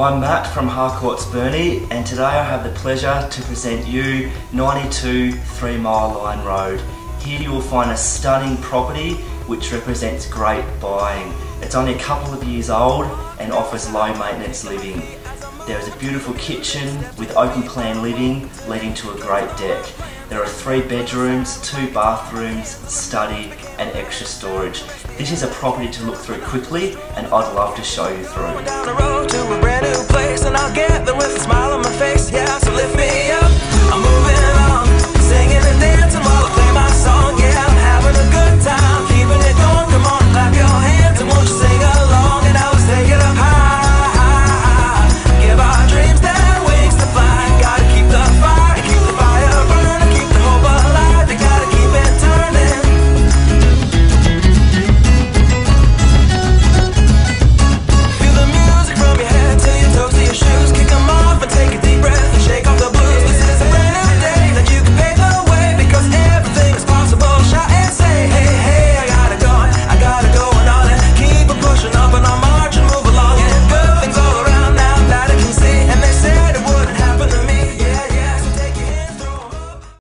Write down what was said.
from Harcourts Burnie and today I have the pleasure to present you 92 Three Mile Line Road. Here you will find a stunning property which represents great buying. It's only a couple of years old and offers low maintenance living. There is a beautiful kitchen with open plan living leading to a great deck. There are three bedrooms, two bathrooms, study and extra storage. This is a property to look through quickly and I'd love to show you through forget